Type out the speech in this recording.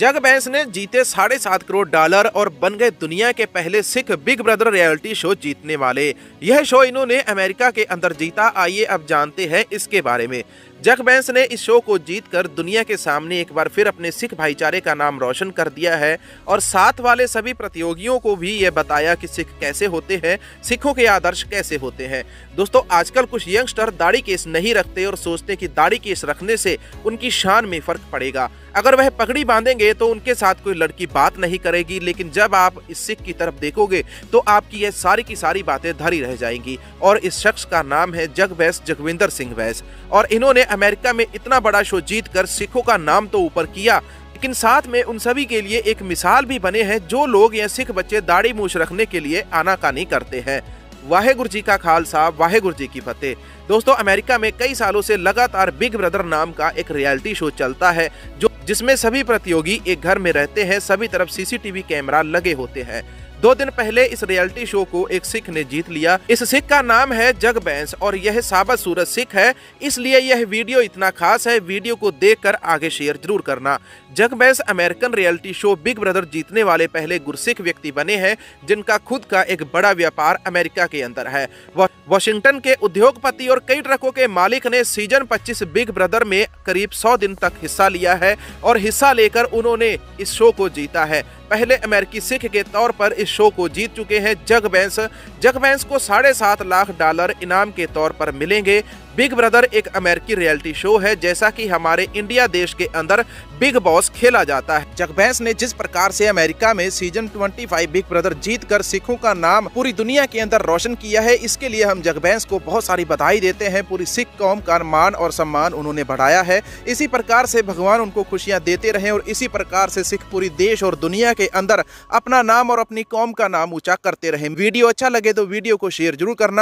जग बैंस ने जीते साढ़े सात करोड़ डॉलर और बन गए दुनिया के पहले Sikh Big Brother reality show जीतने वाले। यह शो इन्होंने अमेरिका के अंदर जीता। आइए अब जानते हैं इसके बारे में। जग बैंस ने इस शो को जीतकर दुनिया के सामने एक बार फिर अपने सिख भाईचारे का नाम रोशन कर दिया है और साथ वाले सभी प्रतियोगियों को भी ये बताया कि सिख कैसे होते हैं, सिखों के आदर्श कैसे होते हैं। दोस्तों, आजकल कुछ यंगस्टर दाढ़ी केस नहीं रखते और सोचते कि दाढ़ी केस रखने से उनकी शान में फ़र्क पड़ेगा। अगर वह पगड़ी बांधेंगे तो उनके साथ कोई लड़की बात नहीं करेगी, लेकिन जब आप इस सिख की तरफ़ देखोगे तो आपकी यह सारी की सारी बातें धरी रह जाएँगी। और इस शख्स का नाम है जग वैस जगविंदर सिंह वैस और इन्होंने अमेरिका में इतना बड़ा शो जीत कर सिखों का नाम तो ऊपर किया, लेकिन साथ में उन सभी के लिए एक मिसाल भी बने हैं जो लोग या सिख बच्चे दाढ़ी मूछ रखने के लिए आनाकानी करते हैं। वाहे गुरु जी का खालसा वाहे गुरु जी की फतेह। दोस्तों, अमेरिका में कई सालों से लगातार बिग ब्रदर नाम का एक रियलिटी शो चलता है, जो जिसमें सभी प्रतियोगी एक घर में रहते हैं, सभी तरफ़ सीसीटीवी कैमरा लगे होते हैं। दो दिन पहले इस रियलिटी शो को एक सिख ने जीत लिया। इस सिख का नाम है जग बैंस और यह साबत सूरत सिख है, इसलिए यह वीडियो इतना खास है, वीडियो को देखकर आगे शेयर ज़रूर करना। Jag Bains American reality show Big Brother जीतने वाले पहले गुरसिख व्यक्ति बने हैं, जिनका खुद का एक बड़ा व्यापार अमेरिका के अंदर है। वॉशिंगटन के उद्योगपति और कई ट्रकों के मालिक ने सीज़न 25 बिग ब्रदर में करीब 100 दिन तक हिस्सा लिया है और हिस्सा लेकर उन्होंने इस शो को जीता है। पहले अमेरिकी सिख के तौर पर इस शो को जीत चुके हैं जग बैंस जग बैंस को साढ़े सात लाख डॉलर इनाम के तौर पर मिलेंगे। बिग ब्रदर एक अमेरिकी रियलिटी शो है, जैसा कि हमारे इंडिया देश के अंदर बिग बॉस खेला जाता है। जगबैंस ने जिस प्रकार से अमेरिका में सीज़न 25 बिग ब्रदर जीत कर सिखों का नाम पूरी दुनिया के अंदर रोशन किया है, इसके लिए हम जगबैंस को बहुत सारी बधाई देते हैं। पूरी सिख कौम का मान और सम्मान उन्होंने बढ़ाया है। इसी प्रकार से भगवान उनको खुशियाँ देते रहे और इसी प्रकार से सिख पूरी देश और दुनिया के अंदर अपना नाम और अपनी कौम का नाम ऊँचा करते रहे। वीडियो अच्छा लगे तो वीडियो को शेयर ज़रूर करना।